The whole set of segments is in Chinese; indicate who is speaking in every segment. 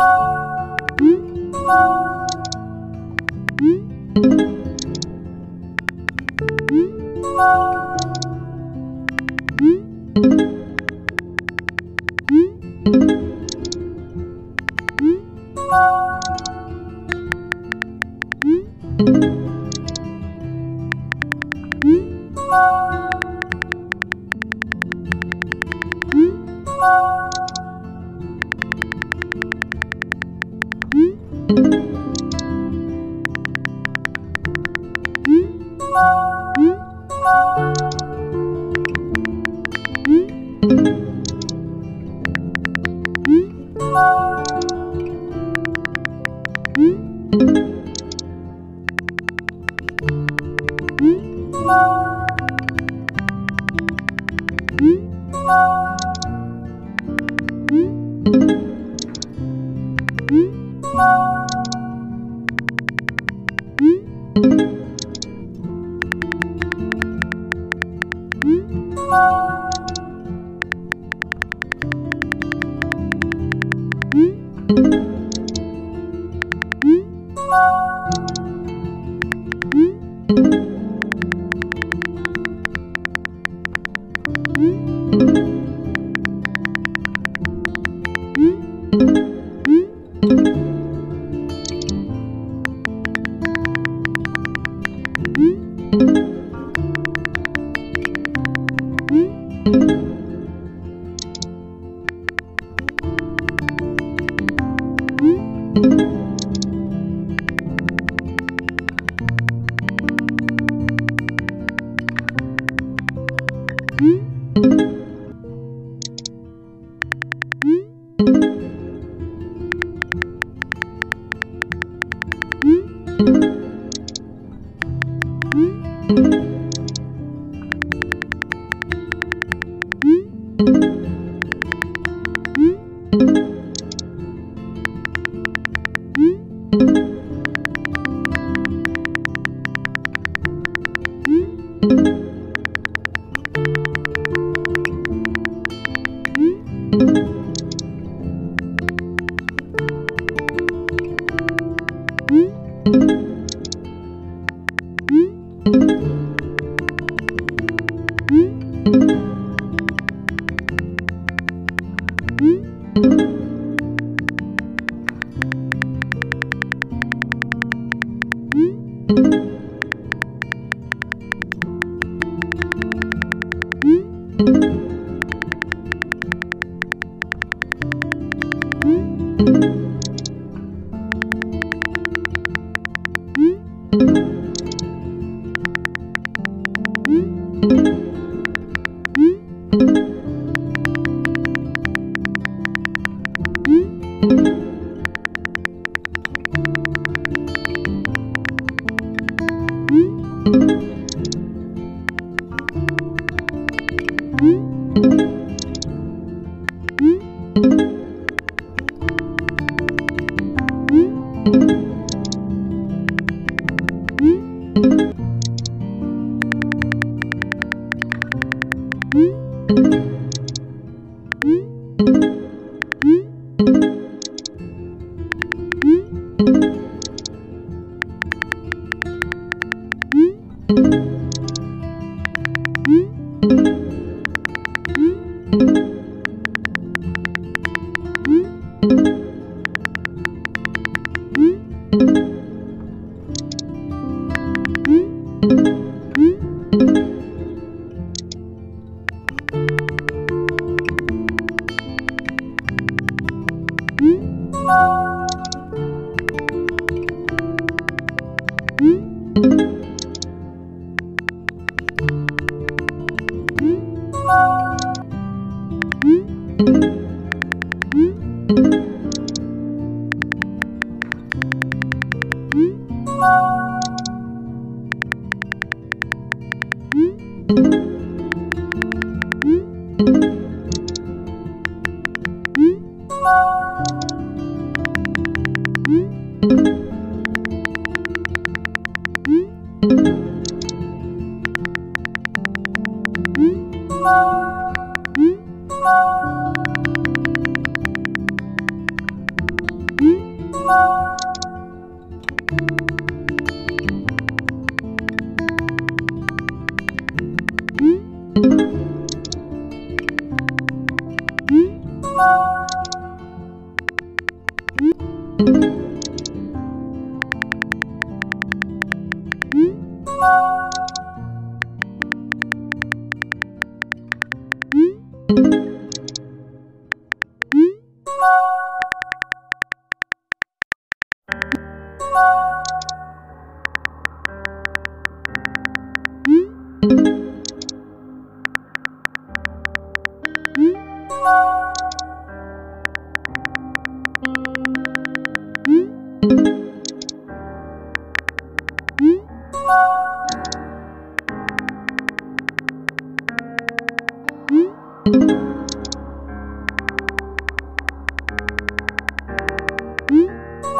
Speaker 1: 啊。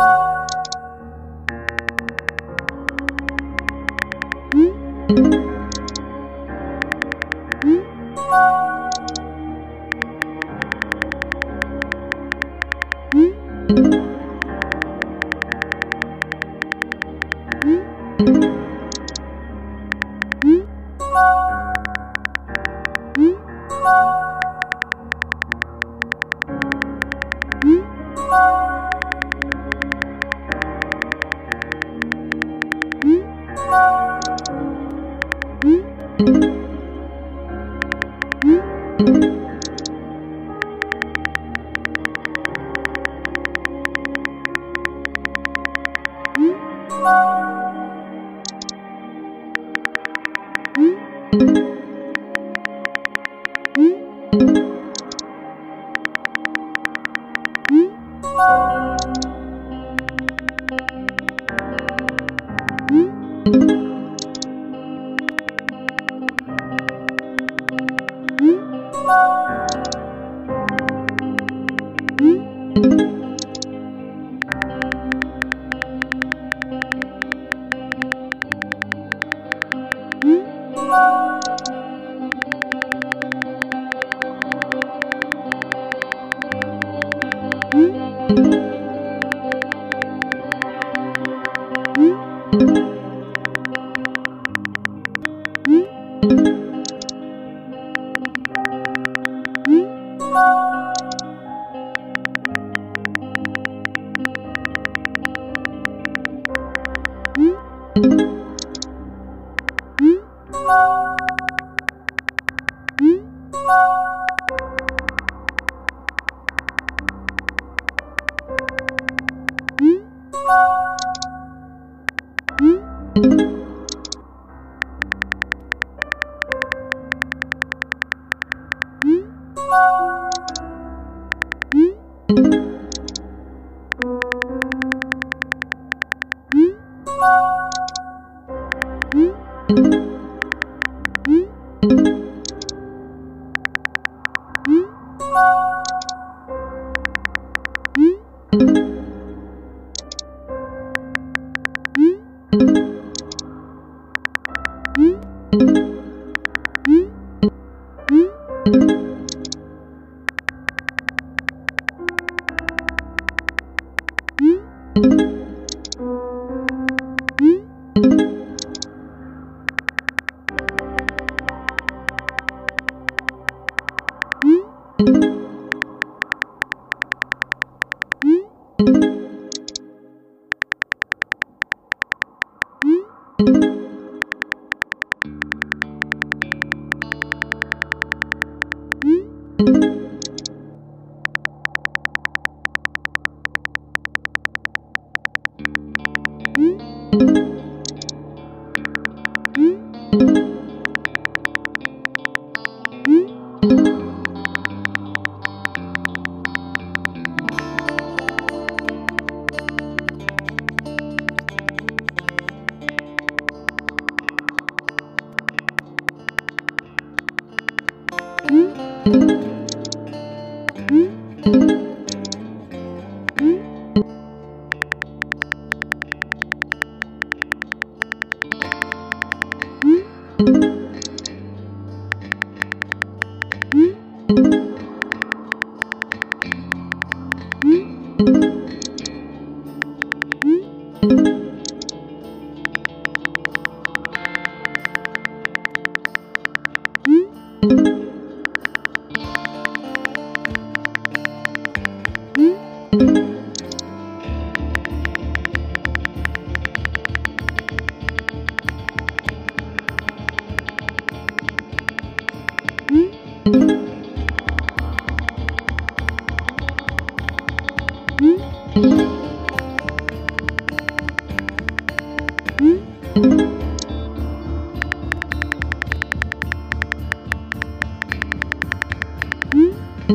Speaker 1: Thank thank you Thank thank you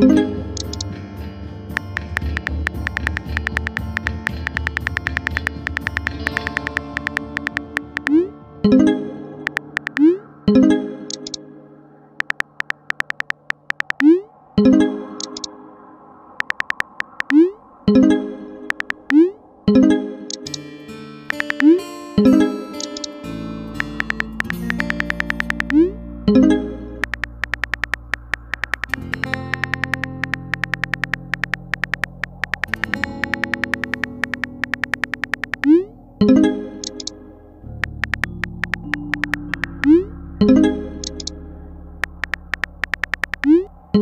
Speaker 1: thank you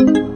Speaker 1: Thank you.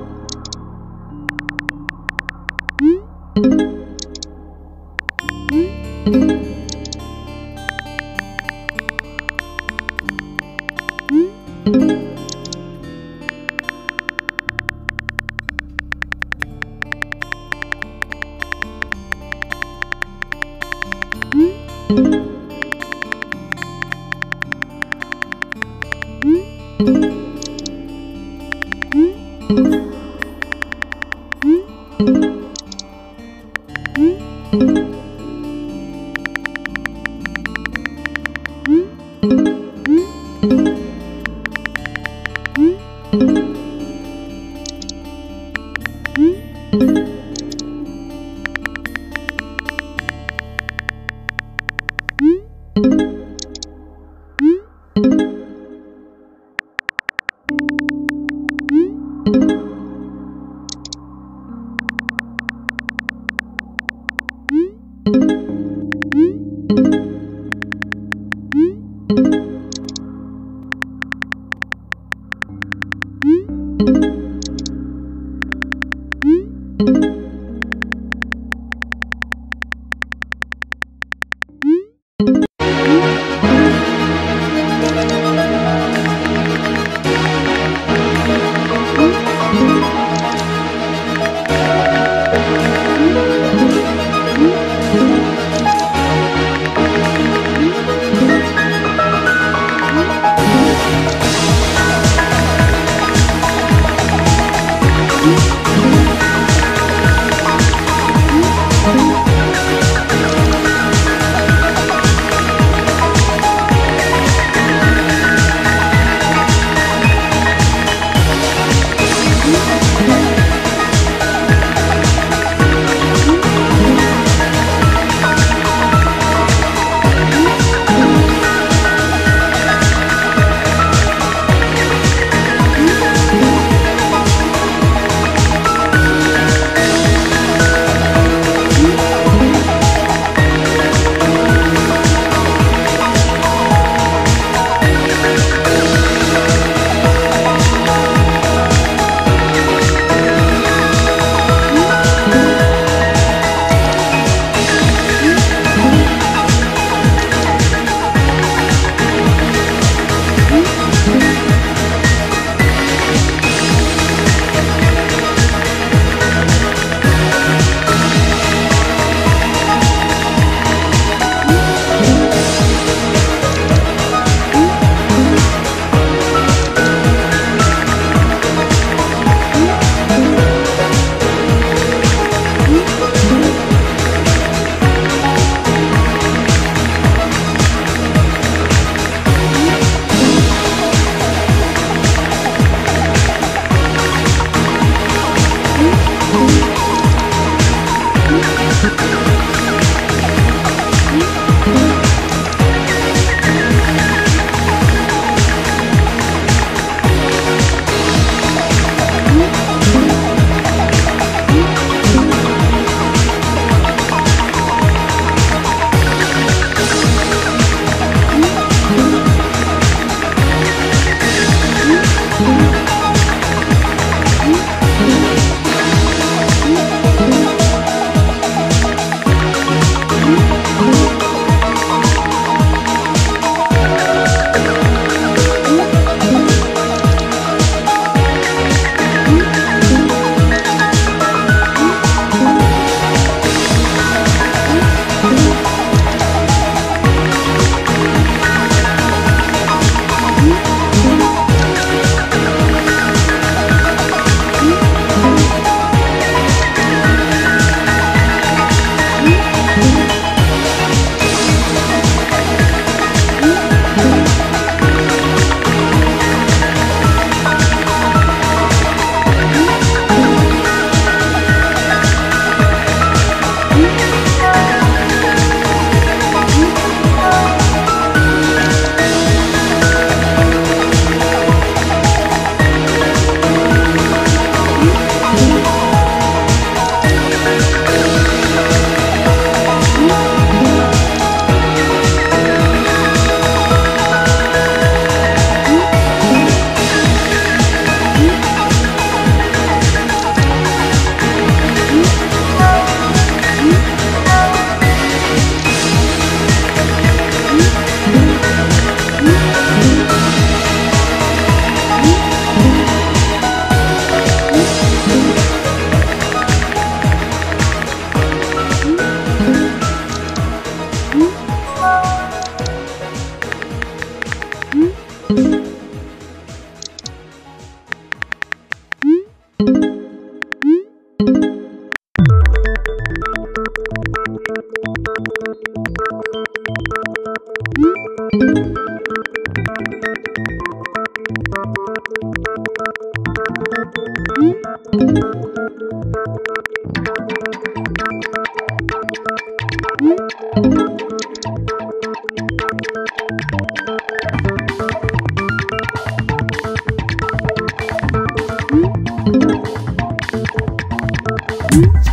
Speaker 1: Mm-hmm.